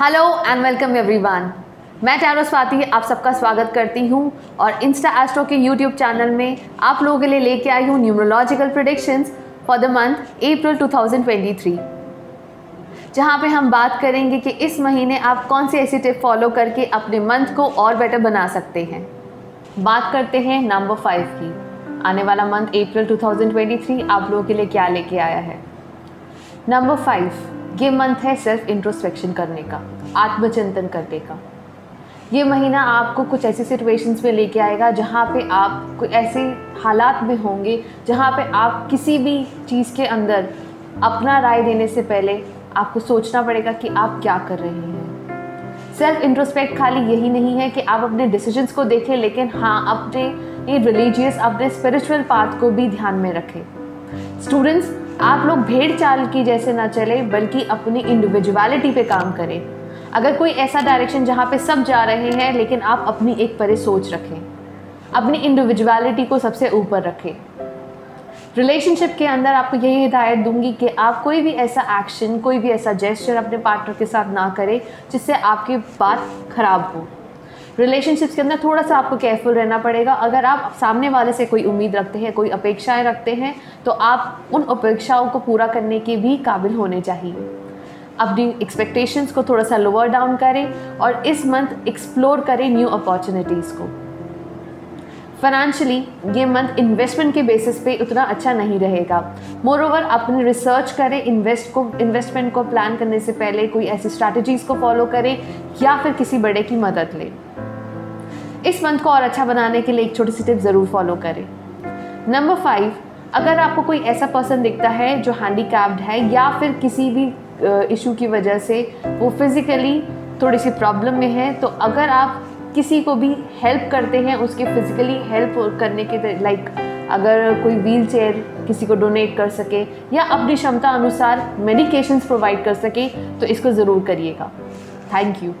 Hello and welcome everyone मैं tarot Swati आप सबका स्वागत करती हूँ और इंस्टा एस्ट्रो के यूट्यूब चैनल में आप लोगों के लिए लेके आई हूँ numerological predictions for the month April 2023 जहाँ पे हम बात करेंगे कि इस महीने आप कौन सी ऐसी टिप फॉलो करके अपने मंथ को और बेटर बना सकते हैं। बात करते हैं नंबर फाइव की। आने वाला मंथ अप्रैल 2023 आप लोगों के लिए क्या लेके आया है? नंबर फाइव ये मंथ है सेल्फ इंट्रोस्पेक्शन करने का, आत्मचिंतन करने का। ये महीना आपको कुछ ऐसी सिचुएशंस में लेके आएगा जहाँ पे आप कोई ऐसे हालात में होंगे, जहाँ पे आप किसी भी चीज़ के अंदर अपना राय देने से पहले आपको सोचना पड़ेगा कि आप क्या कर रहे हैं। सेल्फ इंट्रोस्पेक्ट खाली यही नहीं है कि आप अपने डिसीजंस को देखें, लेकिन हाँ अपने ये रिलीजियस अपने स्पिरिचुअल पाथ को भी ध्यान में रखें। स्टूडेंट्स आप लोग भेड़ चाल की जैसे ना चले, बल्कि अपनी इंडिविजुअलिटी पे काम करें। अगर कोई ऐसा डायरेक्शन जहाँ पे सब जा रहे हैं, लेकिन आप अपनी एक परे सोच रखें। अपनी इंडिविजुअलिटी को सबसे ऊपर रखें। रिलेशनशिप के अंदर आपको यही हिदायत दूँगी कि आप कोई भी ऐसा एक्शन कोई भी ऐसा जेस्चर अपने पार्टनर के साथ ना करें, जिससे आपकी बात खराब हो। रिलेशनशिप्स के अंदर थोड़ा सा आपको केयरफुल रहना पड़ेगा। अगर आप सामने वाले से कोई उम्मीद रखते हैं, कोई अपेक्षाएँ रखते हैं तो आप उन अपेक्षाओं को पूरा करने के भी काबिल होने चाहिए। अपनी एक्सपेक्टेशंस को थोड़ा सा लोअर डाउन करें और इस मंथ एक्सप्लोर करें न्यू अपॉर्चुनिटीज़ को। फाइनेंशियली ये मंथ इन्वेस्टमेंट के बेसिस पे उतना अच्छा नहीं रहेगा। मोर ओवर अपनी रिसर्च करें इन्वेस्ट को इन्वेस्टमेंट को प्लान करने से पहले कोई ऐसी स्ट्रैटेजीज़ को फॉलो करें या फिर किसी बड़े की मदद लें। इस मंथ को और अच्छा बनाने के लिए एक छोटी सी टिप ज़रूर फॉलो करें। नंबर फाइव अगर आपको कोई ऐसा पर्सन दिखता है जो हैंडीकैप्ड है या फिर किसी भी इशू की वजह से वो फिज़िकली थोड़ी सी प्रॉब्लम में है तो अगर आप किसी को भी हेल्प करते हैं, उसके फिज़िकली हेल्प करने के लाइक अगर कोई व्हील चेयर किसी को डोनेट कर सके या अपनी क्षमता अनुसार मेडिकेशंस प्रोवाइड कर सके तो इसको ज़रूर करिएगा। Thank you